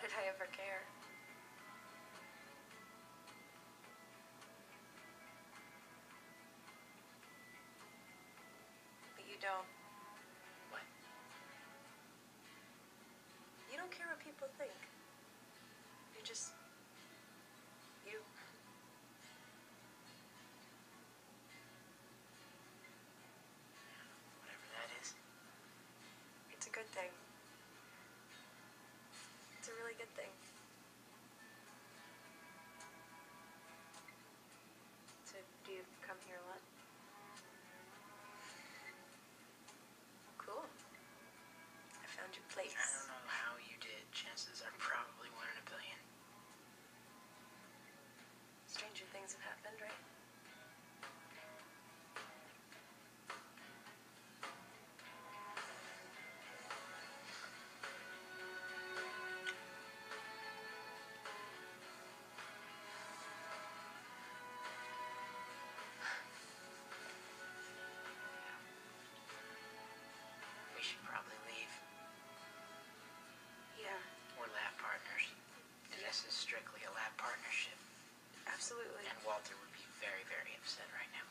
did I ever care? But you don't. What? You don't care what people think. You're just. you. Whatever that is. It's a good thing. Good thing. Walter would be very, very upset right now.